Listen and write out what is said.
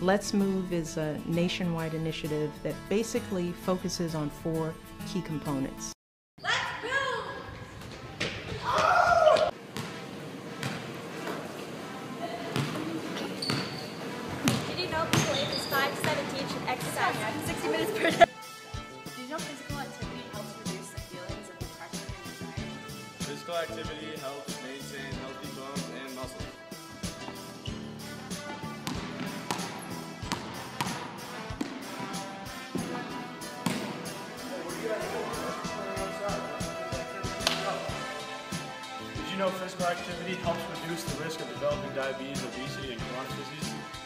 Let's Move is a nationwide initiative that basically focuses on four key components. Let's move! Did you know people ages 5 to 17 should exercise 60 minutes per day? Did you know physical activity helps reduce the feelings of depression and anxiety? Physical activity helps maintain healthy you know physical activity helps reduce the risk of developing diabetes, obesity, and chronic diseases?